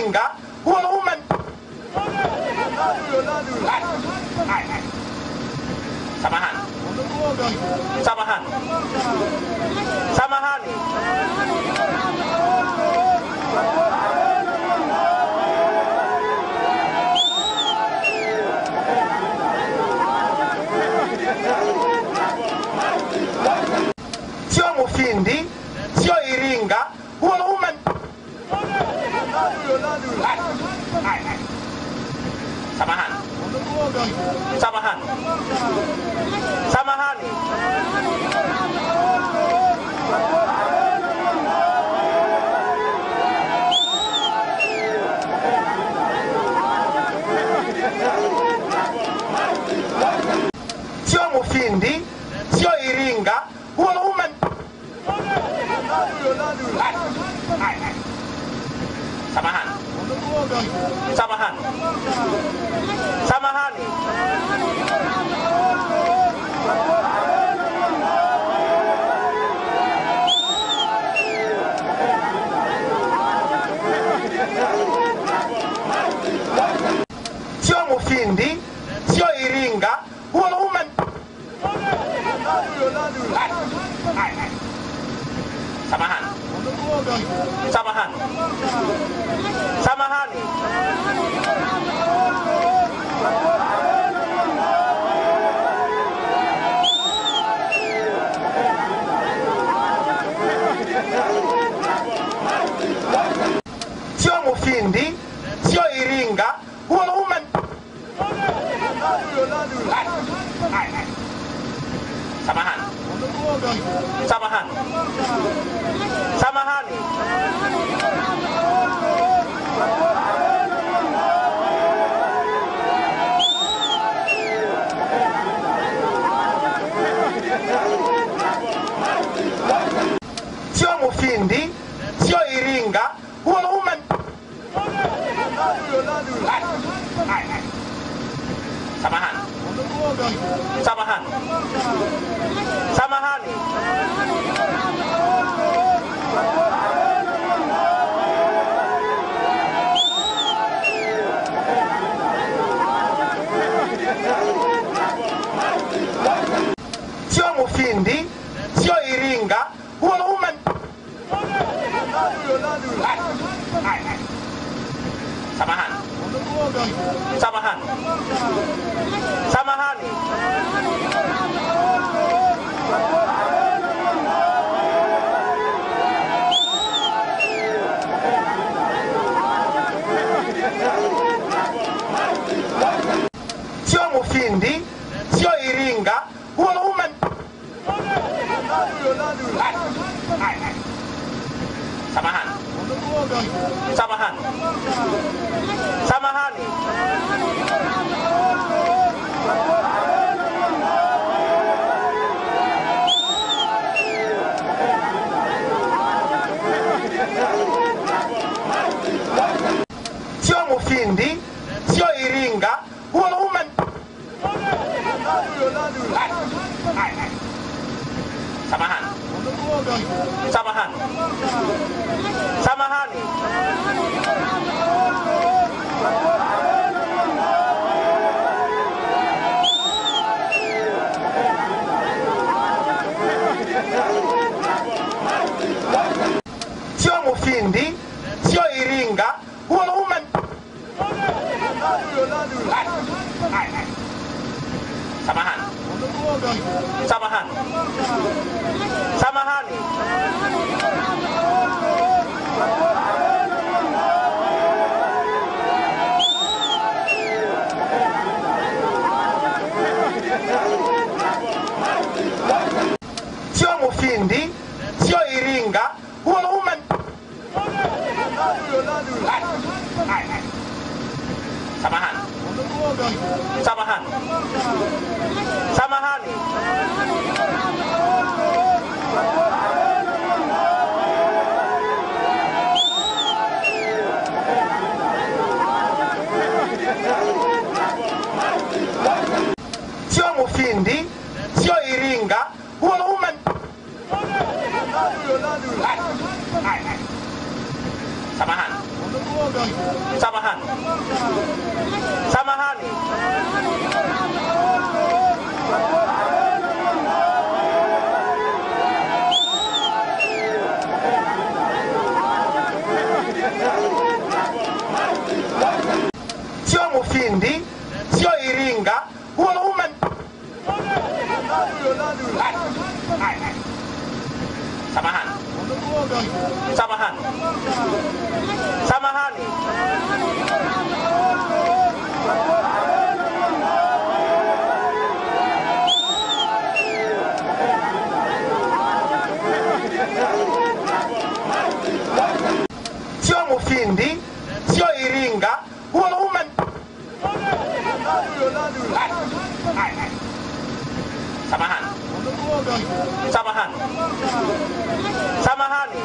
Inga huruma. Samahan. Samahan. Samahan. Sio Mufindi, sio Iringa, huruma. Samahan. Samahan. Samahan. Sio Mufindi, sio Iringa, huruma. Samahan. Samahan. Samahan. Sio Mufindi, sio Iringa, huruma. Samahan. Samahan. Samahan. Sio Mufindi, sio Iringa, huruma. Samahan. Samahan. Samahan. Sio Mufindi, sio Iringa, huruma. Samahan. Samahan. Samahan. Sio Mufindi, sio Iringa, huruma. Samahan. Samahan. Samahan. Sio Mufindi, sio Iringa, huruma. Samahan. Samahan. Samahan. Sio Mufindi, sio Iringa, huruma. Samahan. Samahan. Samahan. Sio Mufindi, sio Iringa, huruma. Samahan. Samahan. Samahan. Sio Mufindi, sio Iringa, huruma. Samahan. Samahan. Samahan. Sio Mufindi, sio Iringa, huruma. Samahan. Samahani, samahani. Sio Mufindi, sio Iringa, huo ume Samahani, Samahan. Samahan. Sio Mufindi, sio Iringa, huo ume Samahan. Samahan. Samahani.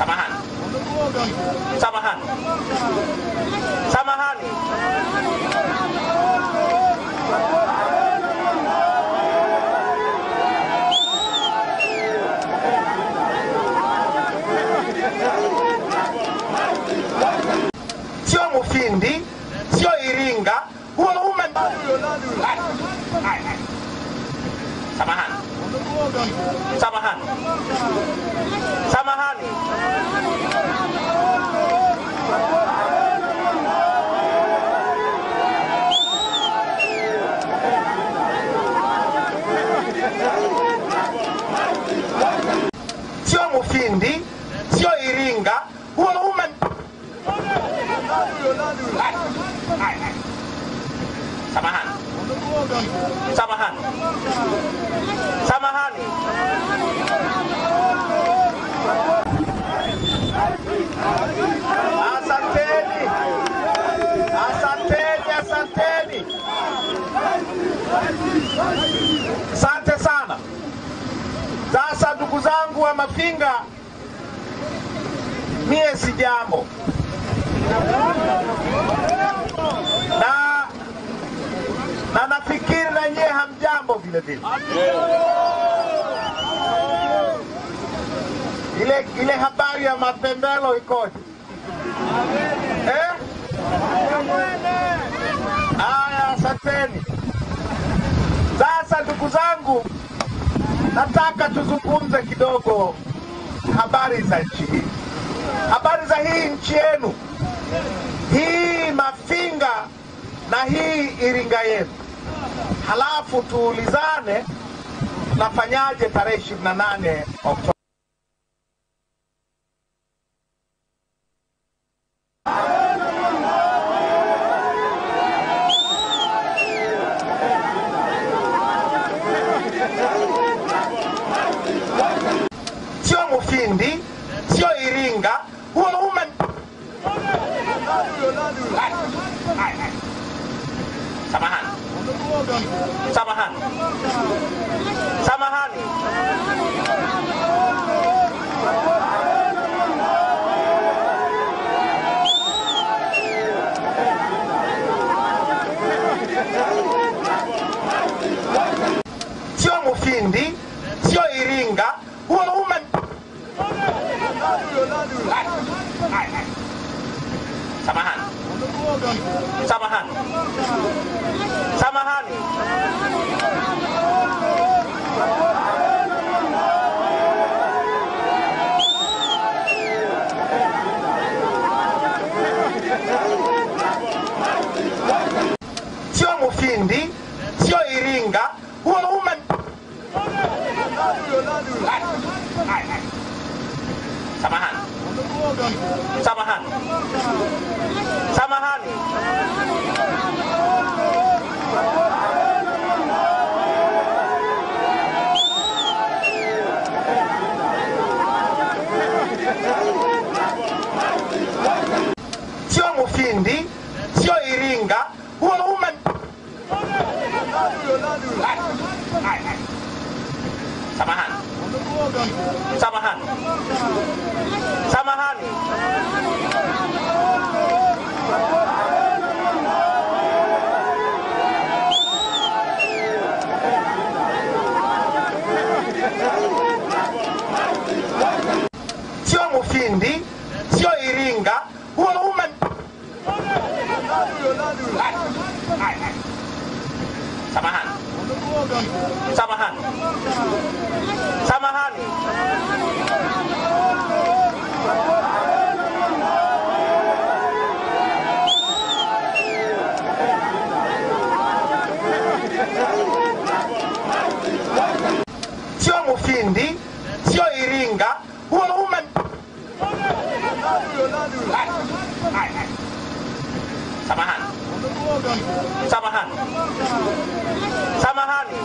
Samahani, samahani, samahani. Sio Mufindi, sio Iringa, huo umma Samahani, samahani, samahani. Sio Mufindi, sio Iringa, huo umma Samahani, samahani, samahani. Ndugu wa Mafinga, mie si jambo na na nafikiri na nyie hamjambo vile vile. Ile ile habari ya mapembelo ikoje? Eh? Haya, asanteni. Sasa ndugu zangu, nataka tuzungumze kidogo habari za nchi hii, habari za hii nchi yenu, hii Mafinga na hii Iringa yenu, halafu tuulizane tunafanyaje tarehe 28 Oktoba. Hai. Hai, hai. Samahan. Samahan. Samahan. Sio Mufindi, sio Iringa, huo ume Samahan. Samahan. Samahan. Sio Mufindi, sio Iringa, huo uma Samahan. Samahani, samahani. Sio Mufindi, sio Iringa, huo umma Samahani, samahani, samahani. Mann! Samahani, samahani.